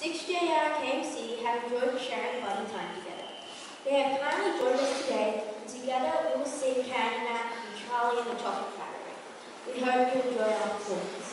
6JR KMC have enjoyed sharing fun time together. They have kindly joined us today, and together we will sing Candyman, and Charlie and the Chocolate Factory. We hope you enjoy our performance.